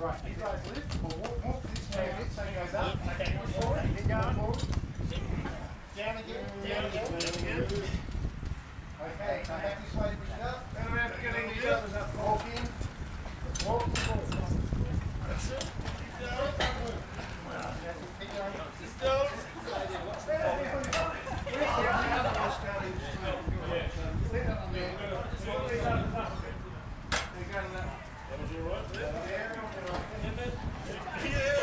Right, you guys lift, we'll walk, walk this way, this way goes up, keep going forward, keep going down again, down again. That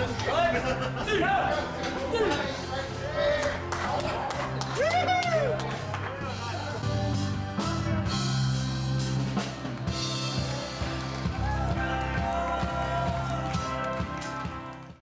Right. Go.